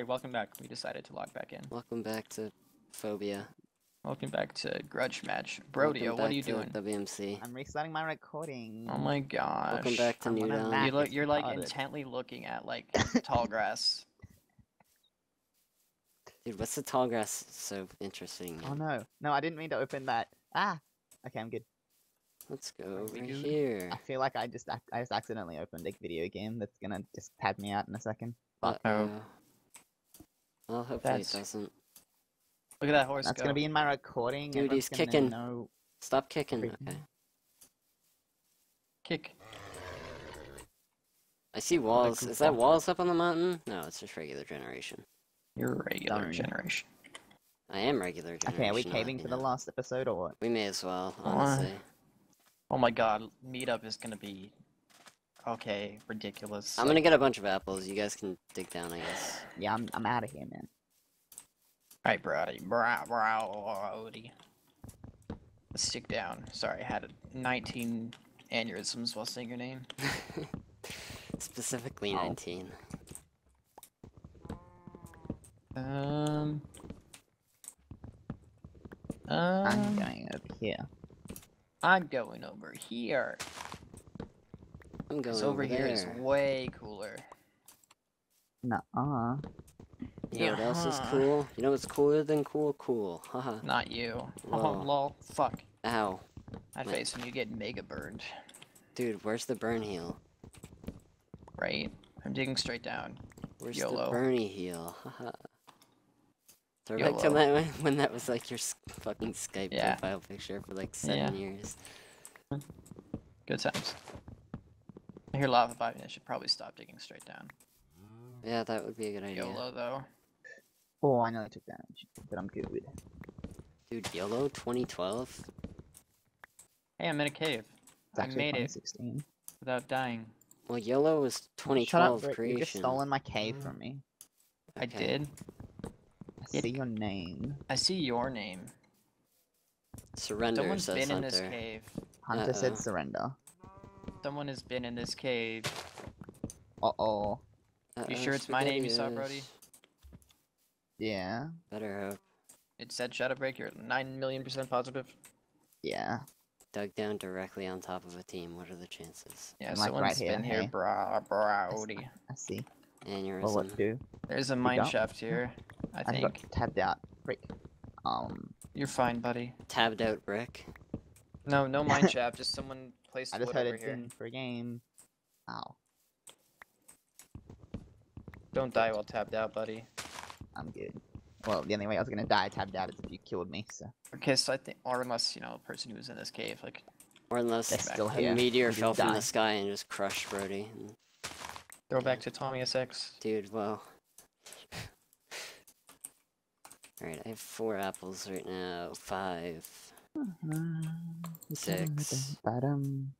Alright, welcome back. We decided to log back in. Welcome back to Phobia. Welcome back to Grudge Match. Brodio, what are back you to doing? WMC. I'm restarting my recording. Oh my gosh. Welcome back to I'm New on Dawn. You look, you're like retarded. intently looking at like tall grass. Dude, what's the tall grass so interesting? Oh no, no, I didn't mean to open that. Ah, okay, I'm good. Let's go over good? here. I feel like I just I just accidentally opened a video game that's gonna just pad me out in a second. Fuck. Uh-oh. Well, hopefully That's- it doesn't. Look at that horse That's go. gonna be in my recording. Dude, everyone's he's kicking. Know... Stop kicking. Freaking- Okay. Kick. I see walls. Is that walls up on the mountain? No, it's just regular generation. You're regular Darn. generation. I am regular generation. Okay, are we caving you for the last episode or what? We may as well, honestly. Oh my god, meetup is gonna be okay, ridiculous. I'm gonna get a bunch of apples. You guys can dig down, I guess. Yeah, I'm I'm out of here, man. Alright, Brody. Brow, Brody. Let's stick down. Sorry, I had 19 aneurysms while saying your name. Specifically Oh. 19. Um. Um. I'm going over here. I'm going over here. I'm going This over here is there. way cooler. Nuh-uh. You know what else is cool? You know what's cooler than cool? Cool. Haha. Not you. Oh, Whoa. lol. Fuck. Ow. That Wait. face when you get mega burned, Dude, where's the burn heal? right? I'm digging straight down. Where's YOLO. the Bernie heal? Haha. Throwback to YOLO. that when, when that was like your fucking Skype Yeah. profile picture for like seven years. Good times. I hear lava piping. I should probably stop digging straight down. Yeah, that would be a good idea. YOLO though. Oh, I know I took damage, but I'm good. with it. Dude, YOLO 2012? Hey, I'm in a cave. I actually made it without dying. Well, YOLO was Shut up, 2012 Rick. You creation. just stolen my cave mm. from me. I did. I Yep. see your name. I see your name. Surrender, Someone's says been in this cave. Hunter Uh-oh. said surrender. Someone has been in this cave. Uh-oh. You Uh-oh, sure it's my name you saw, Brody? Yeah. Better hope. It said Shadow Break. You're nine million percent positive. Yeah. Dug down directly on top of a team. What are the chances? Yeah, I'm, like, right here, been here, hey. bra Brody. I see. Aneurysm. Well, what do? There's a We mine shaft here. I think. I got think tabbed out. Frick. Um, you're fine, buddy. Tabbed out brick. No, no mine shaft. Just someone placed I just had it here. in for a game. Ow. Don't die while tapped out, buddy. I'm good. Well, the only way I was gonna die tabbed out is if you killed me, so. Okay, so I think, or unless you know, a person who was in this cave, like Or unless They're still a here. meteor We didn't fell from die. the sky and just crushed Brody. And, throw back to Tommy SX. dude, well. Alright, I have four apples right now. Five. Six. Bottom.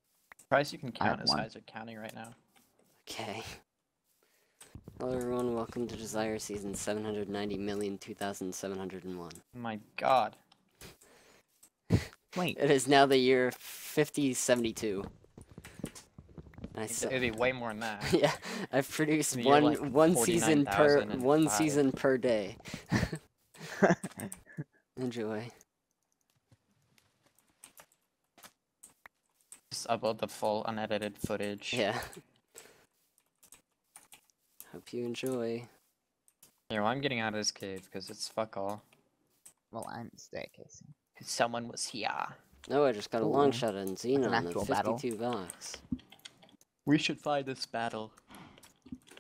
Price you can count as one. high as you're counting right now. Okay. Hello everyone, welcome to Desire Season 790,2701. My God. Wait. It is now the year 5072. I It's- still, It'd be way more than that. yeah, I've produced year, one like, one season per one season per day. Enjoy. Just upload the full unedited footage. Yeah. Hope you enjoy. Yeah, well, I'm getting out of this cave because it's fuck all. well, I'm staircasing. 'Cause someone was here. No, I just got a long Ooh, shot on an Xenon actual at battle. 52 box. We should find this battle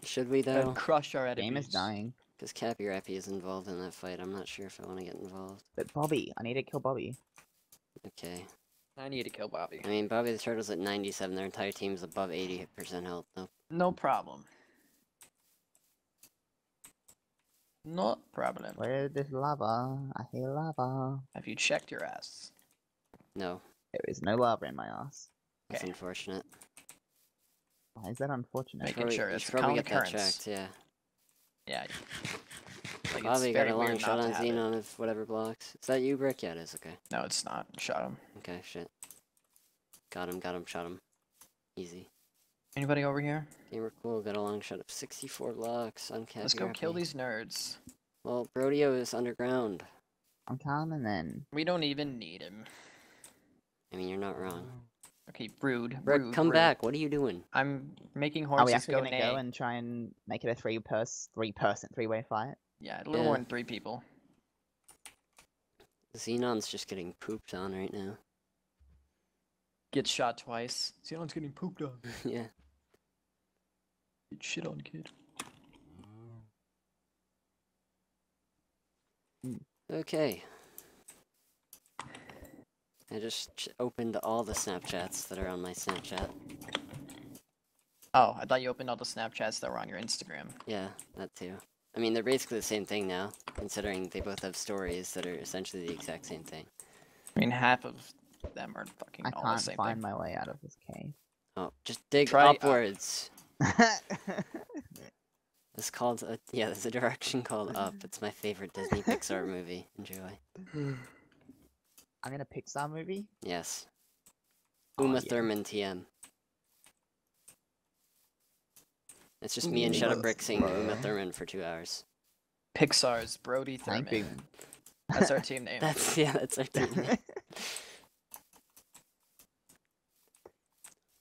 Should we though? and crush our enemies. Game is dying. Because Cappy Rappy is involved in that fight. I'm not sure if I want to get involved. But Bobby, I need to kill Bobby. Okay. I need to kill Bobby. I mean, Bobby the Turtle's at 97. Their entire team's above 80% health. No. No problem. No problem. Where is this lava? I hear lava. Have you checked your ass? No. There is no lava in my ass. That's unfortunate. Why is that unfortunate? Making Probably- sure you it's should a probably common get that occurrence. checked, yeah. Yeah. Like, it's Bobby got a long shot on to have it. Xenon of whatever blocks. Is that you, Brick? Yeah, it is. Okay. No, it's not. Shot him. Okay, shit. Got him, got him, shot him. Easy. Anybody over here? Gamer cool got a long shot of 64 locks on Cappy Let's go kill these nerds. Well, Brodeo is underground. I'm coming then. We don't even need him. I mean, you're not wrong. Okay, rude. Brett, come rude. back. What are you doing? I'm making horses Are we horses actually go gonna nay. go and try and make it a three-person, three person three way fight? Yeah, a little Yeah. more than three people. Xenon's just getting pooped on right now. Get shot twice. Xenon's getting pooped on. yeah. Get shit on, kid. Okay. I just opened all the Snapchats that are on my Snapchat. Oh, I thought you opened all the Snapchats that were on your Instagram. Yeah, that too. I mean, they're basically the same thing now, considering they both have stories that are essentially the exact same thing. I mean, half of them are fucking I all the same. I can't same find my way out of this cave. Oh, just dig Try, uh, upwards. It's called, a, yeah, there's a direction called Up. It's my favorite Disney Pixar movie. Enjoy. I'm in a Pixar movie. Yes. Oh, Uma yeah. Thurman TM. It's just me and Uma Shadow Brick singing Uma Thurman. Thurman for two hours. Pixar's Brody Thurman. Thank you. That's our team name. That's yeah, that's our team. name.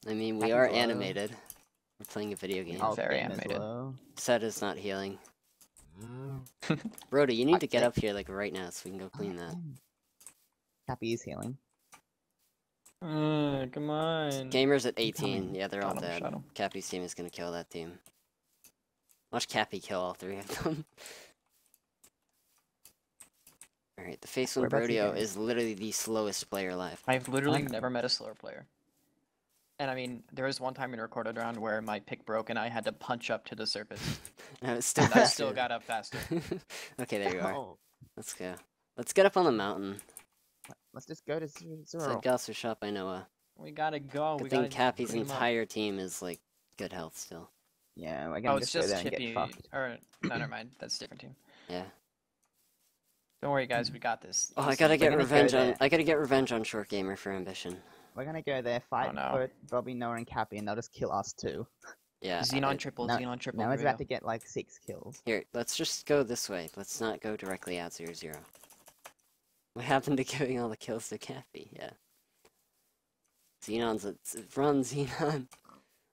I mean, we Happy are Blow. animated. We're playing a video game. Oh. All very animated. well. Set is not healing. Brody, you need to get Okay. up here like right now so we can go clean that. Happy is healing. Uh, come on. Gamers at 18. Yeah, they're all dead. shot 'em. Cappy's team is gonna kill that team. Watch Cappy kill all three of them. Alright, the face We're one about to Brodio go. is literally the slowest player alive. I've literally I'm- never met a slower player. And I mean, there was one time in a recorded round where my pick broke and I had to punch up to the surface. No, it's still And I still got up faster. okay, there you are. Oh, Let's go. Let's get up on the mountain. Let's just go to zero. zero. Said Gosser shot by Noah. We gotta go. Good we thing Cappy's bring 'em up. entire team is like good health still. Yeah, we're gonna Oh, it's just, just go there Chippy. and get fucked. Or no, never mind. That's a different team. Yeah. Don't worry, guys. We got this. Oh, I gotta get gonna go revenge on. I gotta get revenge on Short Gamer for ambition. We're gonna go there, oh, fight no. for Bobby, Noah, and Cappy, and they'll just kill us too. Yeah. Xenon I- triple. no- Xenon triple. Now it's Rio. about to get like six kills. Here, let's just go this way. Let's not go directly at zero zero. What happened to giving all the kills to Cappy? Yeah. Xenon's a run, Xenon.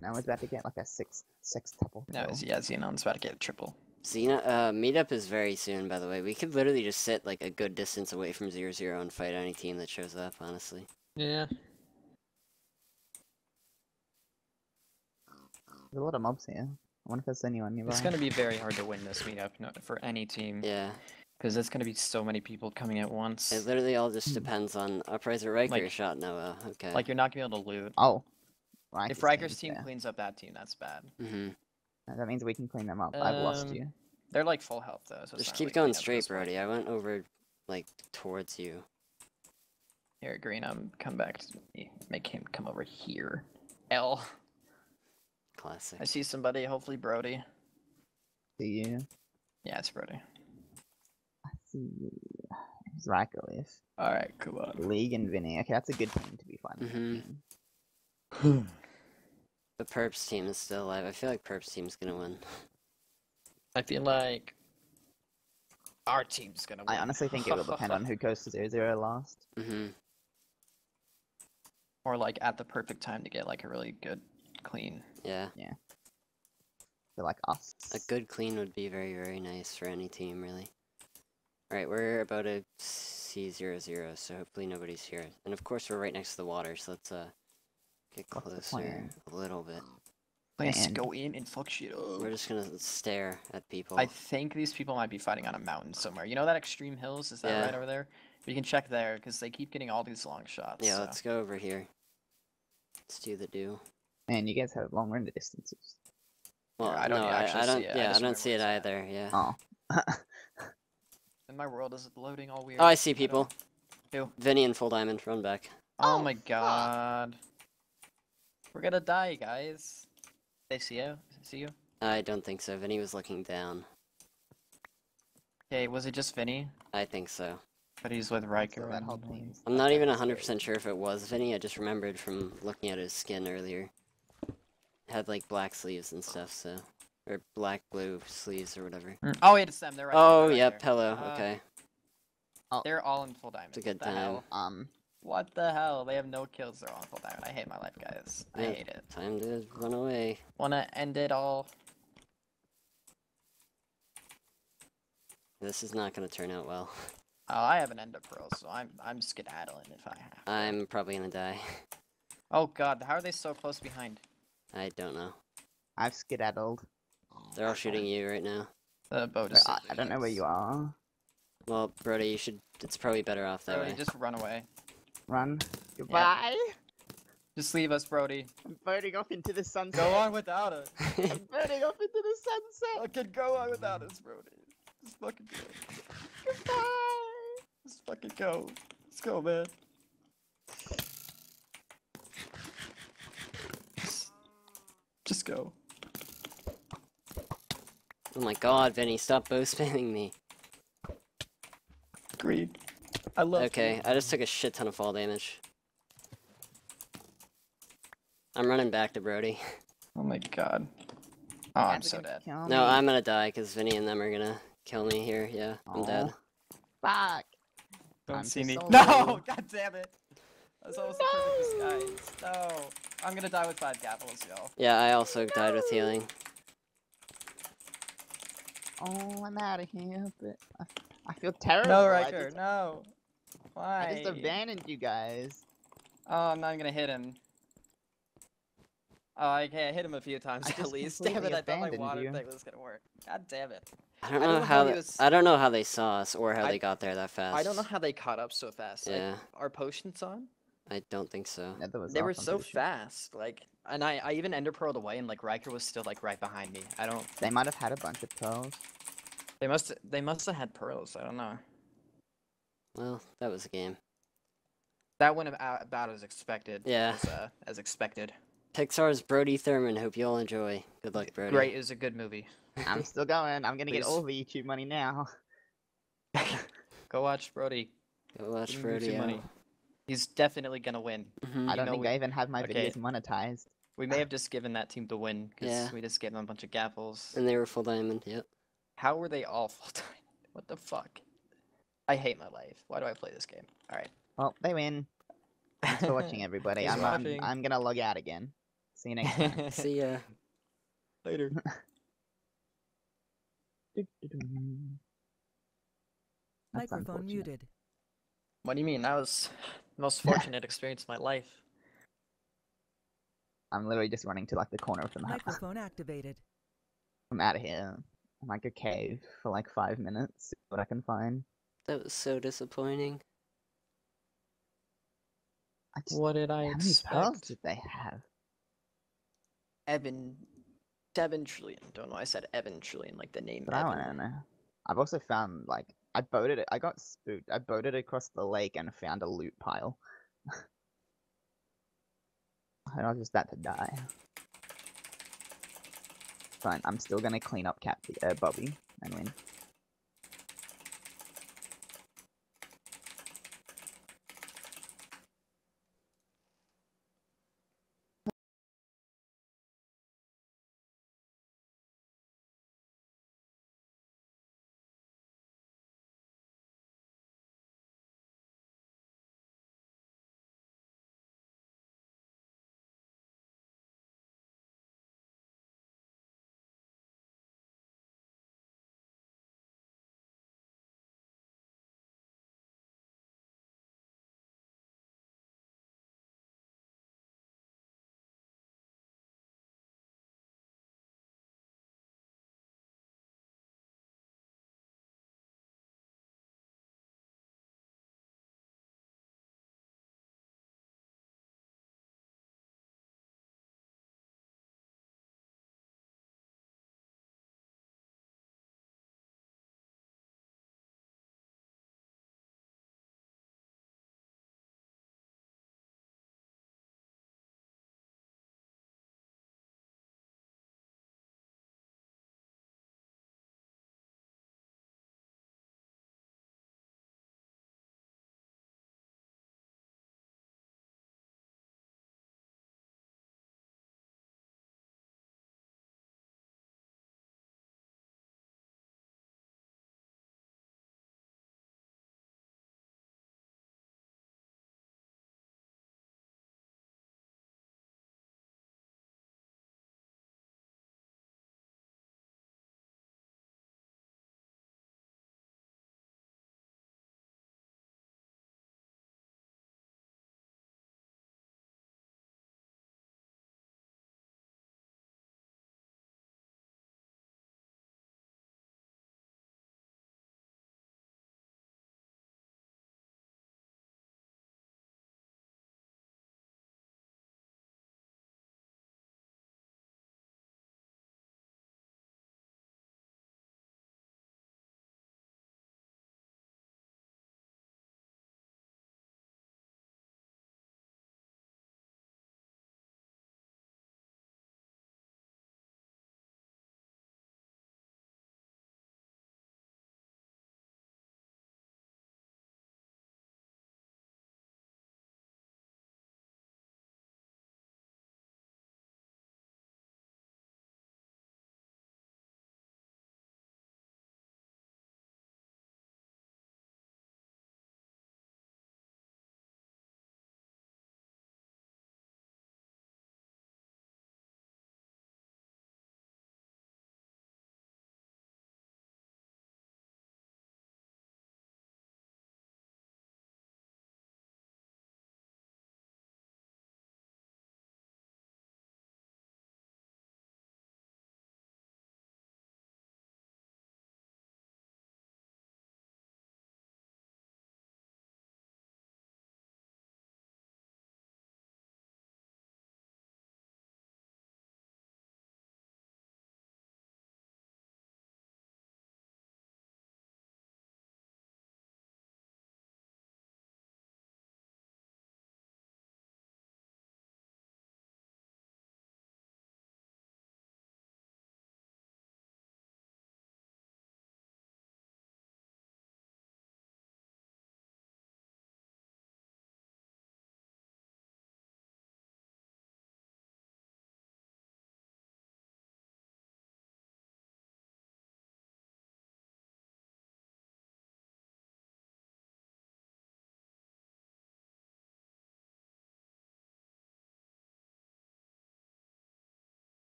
Now it's about to get like a six six tuple. No, it's- yeah, Xenon's about to get a triple. Xenon, uh, meetup is very soon, by the way. We could literally just sit like a good distance away from zero zero and fight any team that shows up. Honestly. Yeah. There's a lot of mobs here. I wonder if there's anyone nearby. It's gonna be very hard to win this meetup no, for any team Yeah. Because there's gonna be so many people coming at once. It literally all Hmm. just depends on Upriser Riker Like- shot Noah. Okay. Like you're not gonna be able to loot. Oh. Right. If Riker's team cleans up that team, that's bad. hmm That means we can clean them up. I've lost Um, you. They're like full health though. So Just keep really going straight, this point. Brody. I went over like towards you. Here, Green, I'm come back to me. Make him come over here. L. Classic. I see somebody. Hopefully Brody. See you. Yeah, it's Brody. I see. It's Riker All right, come on. League and Vinny. Okay, that's a good team to be fighting. Mhm. The Perps team is still alive. I feel like Perps team's gonna win. I feel like our team's gonna win. I honestly think it will depend on who goes to zero zero last. Mm-hmm. or like at the perfect time to get like a really good, clean. Yeah. They're like us. A good clean would be very, very nice for any team, really. Alright, we're about to see zero zero, so hopefully nobody's here. And of course we're right next to the water, so let's uh get closer a little bit. Let's go in and fuck shit up. We're just gonna stare at people. I think these people might be fighting on a mountain somewhere. You know that extreme hills? Is that Yeah. right over there? We can check there because they keep getting all these long shots. Yeah, so. let's go over here. Let's do the do. Man, you guys have long render distances. Well, I don't no, actually I, I see don't. it, I Yeah, I, just don't see it it's at. either. Yeah. Oh. And my world is it loading all weird. Oh, I see people. Who? Vinny and Full Diamond, run back. Oh, Oh, my fuck. god. We're gonna die, guys. They see you? See you? I don't think so. Vinny was looking down. Okay, was it just Vinny? I think so. But he's with So Riker. that whole Lloyd. I'm not even okay, 100% sure if it was Vinny. I just remembered from looking at his skin earlier. Had had like black sleeves and stuff, so or black blue sleeves or whatever. Mm, Oh wait, it's them. They're right. Oh, there, they're yep, right hello. Uh, okay, They're all in full diamond. It's a good what the time. Hell? Um, What the hell? They have no kills. They're all in full diamond. I hate my life, guys. I hate it. time to run away. Wanna end it all? This is not gonna turn out well. Oh, I have an ender pearl, so I'm I'm skedaddling if I have. I'm probably gonna die. Oh god, how are they so close behind? I don't know. I've skedaddled. They're all shooting you right now. The boat is. I, uh, I don't know where you are. Well, Brody, you should. It's probably better off that Brody, way. just run away. Run. Goodbye. Just leave us, Brody. I'm boating off into the sunset. Go on without us. I'm boating off into the sunset. I Fucking go on without us, Brody. Just fucking go. Goodbye. Just fucking go. Let's go, man. Just- Just go. Oh my God, Vinny, stop bow spamming me. Agreed. I love. Okay, you. I just took a shit ton of fall damage. I'm running back to Brody. Oh my god. Oh, I'm so dead. No, me. I'm gonna die because Vinny and them are gonna kill me here. Yeah, I'm dead. Fuck. Don't I'm see me. sorry. No! God damn it! That's almost the perfect disguise. No! I'm gonna die with five gapples, y'all. Yeah, I also died with healing. Oh, I'm out of here. But I, I feel terrible. No, I Riker, just, no! Why? I just abandoned you guys. Oh, I'm not gonna hit him. Oh, okay, I hit him a few times I at least. Damn it, I thought my abandoned water you. thing was gonna work. God damn it. I don't I know don't know how how they, was- I don't know how they saw us or how I- they got there that fast. I don't know how they caught up so fast. Like, Yeah, our potions on? I don't think so. Nether was They were so fast. Like, and I, I even ender pearled away, and like Riker was still like right behind me. I don't. They might have had a bunch of pearls. They must. They must have had pearls. I don't know. Well, that was a game. That went about, about as expected. Yeah. As, uh, as expected. Pixar's Brody Thurman. Hope you all enjoy. Good luck, Brody. Great is a good movie. I'm still going. I'm gonna get all the YouTube money now. Go watch Brody. Go watch Give him your Brody. Two money. He's definitely gonna win. hmm I don't know think we- I even have my okay. videos monetized. We may have just given that team the win because Yeah. we just gave them a bunch of gapples. And they were full diamond. Yep. How were they all full time? What the fuck? I hate my life. Why do I play this game? All right. Well, they win. Thanks for watching, everybody. I'm, for I'm. I'm gonna log out again. See you next time. See ya. Later. Microphone muted. What do you mean? That was the most fortunate experience of my life. I'm literally just running to like the corner of the map. Microphone activated. I'm out of here. I'm like a cave for like five minutes. See what I can find. That was so disappointing. I just, What did I how many pearls expect? did they have? Evan, seven trillion. Don't know. Why I said Evan trillion, like the name. But I Evan. want to know. I've also found like I boated. It. I got spooked. I boated across the lake and found a loot pile. and I was just about to die. Fine. I'm still gonna clean up Cap uh, Bobby and win.